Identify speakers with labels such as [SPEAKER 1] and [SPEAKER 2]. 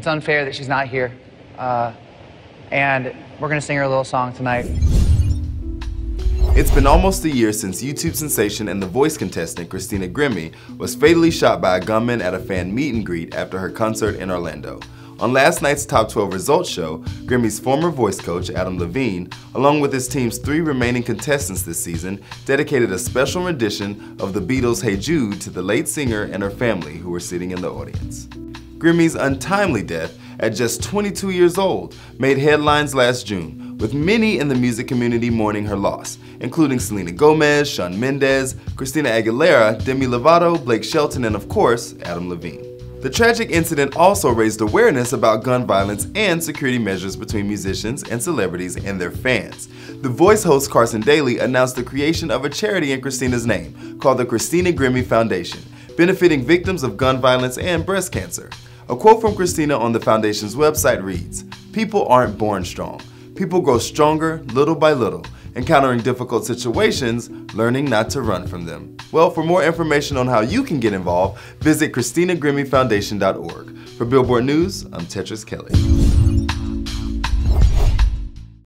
[SPEAKER 1] It's unfair that she's not here. Uh, and we're gonna sing her a little song tonight.
[SPEAKER 2] It's been almost a year since YouTube sensation and The Voice contestant Christina Grimmie was fatally shot by a gunman at a fan meet and greet after her concert in Orlando. On last night's Top 12 Results show, Grimmie's former voice coach, Adam Levine, along with his team's three remaining contestants this season, dedicated a special rendition of the Beatles' Hey Jude to the late singer and her family who were sitting in the audience. Grimmie's untimely death at just 22 years old made headlines last June, with many in the music community mourning her loss, including Selena Gomez, Shawn Mendes, Christina Aguilera, Demi Lovato, Blake Shelton, and of course, Adam Levine. The tragic incident also raised awareness about gun violence and security measures between musicians and celebrities and their fans. The Voice host Carson Daly announced the creation of a charity in Christina's name called the Christina Grimmie Foundation, benefiting victims of gun violence and breast cancer. A quote from Christina on the foundation's website reads, People aren't born strong. People grow stronger little by little, encountering difficult situations, learning not to run from them. Well, for more information on how you can get involved, visit ChristinaGrimmieFoundation.org. For Billboard News, I'm Tetris Kelly.